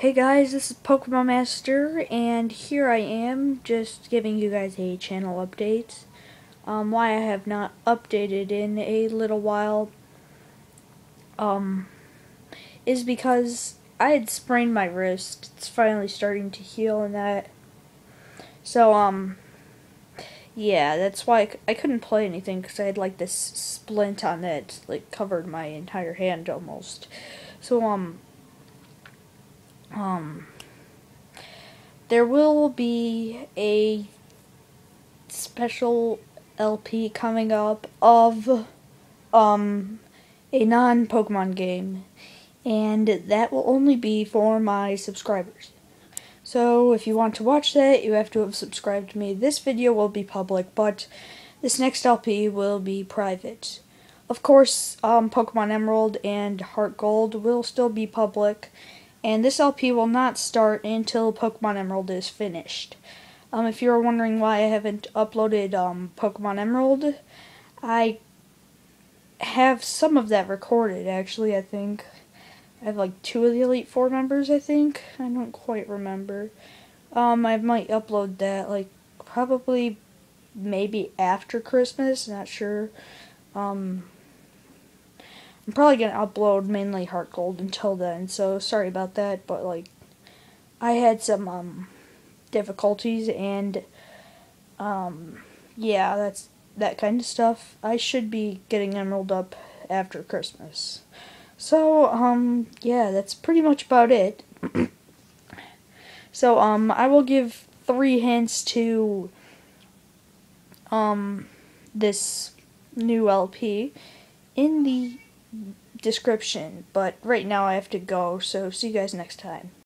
Hey guys, this is Pokemon Master, and here I am just giving you guys a channel update. Um, why I have not updated in a little while um, is because I had sprained my wrist. It's finally starting to heal and that. So, um, yeah, that's why I, I couldn't play anything because I had like this splint on it, like covered my entire hand almost. So, um, um, there will be a special LP coming up of um, a non Pokemon game, and that will only be for my subscribers. So if you want to watch that, you have to have subscribed to me. This video will be public, but this next LP will be private. Of course, um, Pokemon Emerald and Heart Gold will still be public, and this LP will not start until Pokemon Emerald is finished. Um, if you're wondering why I haven't uploaded um, Pokemon Emerald, I have some of that recorded, actually, I think. I have like two of the Elite Four members, I think. I don't quite remember. Um, I might upload that, like, probably maybe after Christmas, not sure. Um, I'm probably gonna upload mainly Heart Gold until then, so sorry about that, but like I had some um difficulties and um yeah, that's that kind of stuff. I should be getting Emerald up after Christmas. So, um yeah, that's pretty much about it. so, um I will give three hints to um this new LP in the description, but right now I have to go, so see you guys next time.